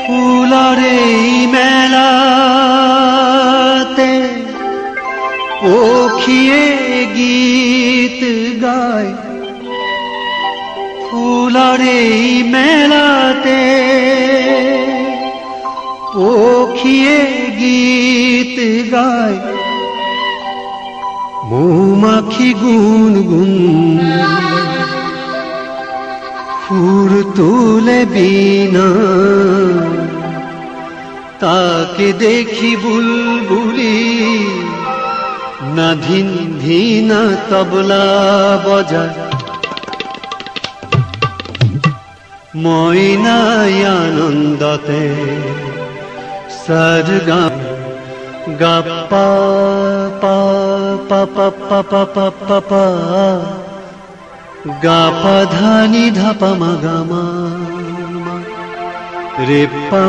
ফুলরে মেলা পখিয়ে গীত গায় ফুলার এই মেলাতে পখিয়ে গীত গায় মৌমাখি গুন ফুর তুলে বিনা তাকে দেখি বুলবুলি না ধিন ধিনা তবলা বজায়। ময়নাই আনন্দতে সরগা গাপ্পা পা পা পা পা পা পা পা পা ধানি ধাপা মাগা মা রে পা